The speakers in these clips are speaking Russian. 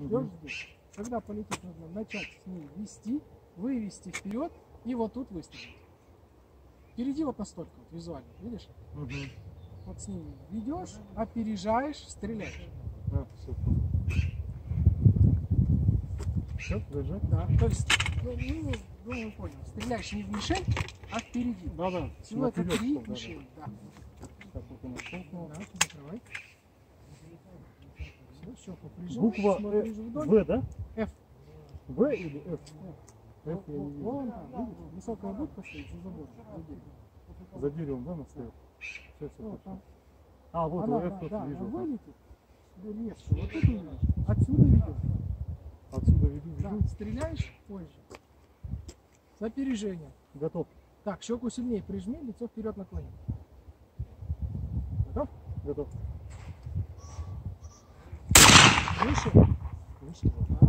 Здесь. Когда полетит, нужно начать с ней вести, вывести вперед и вот тут выстрелить. Впереди вот настолько, вот визуально, видишь? Угу. Вот с ней ведешь, опережаешь, стреляешь. А, все. Все, держи. Да, то есть, ну, ну, думаю, понял. Стреляешь не в мишень, а впереди. Да, да. Всего это три мишени. Да. Так, вот щелкнула. Да, Буква вдоль. В, да? F. В или F? F Вон, высокая будка стоит за забором. за деревом. Да, настоял? Все, все, А, вот она, F да, вижу. она вылетит, легче. Вот это. Отсюда ведешь. Отсюда веду, Да, веду. стреляешь позже. С опережением. Готов. Так, щеку сильнее прижми, лицо вперед наклони. Готов? Готов. Выше. Выше, да. Да.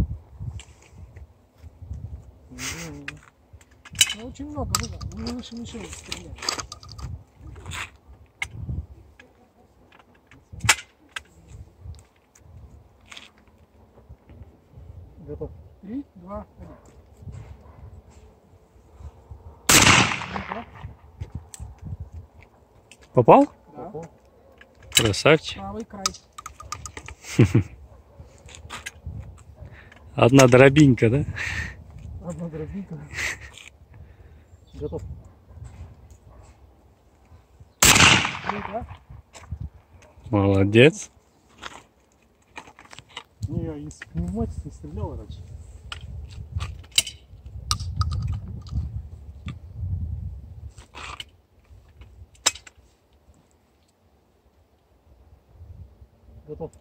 Мгм. Ну, очень много выше. Не выше мишени стреляй. Готов. Три, два, один. Попал? Да. Попал. Красавчик. Правый край. Одна дробинка, да? Одна дробинка. Готов. Молодец. Не, я из пневматики не стрелял раньше. Готов.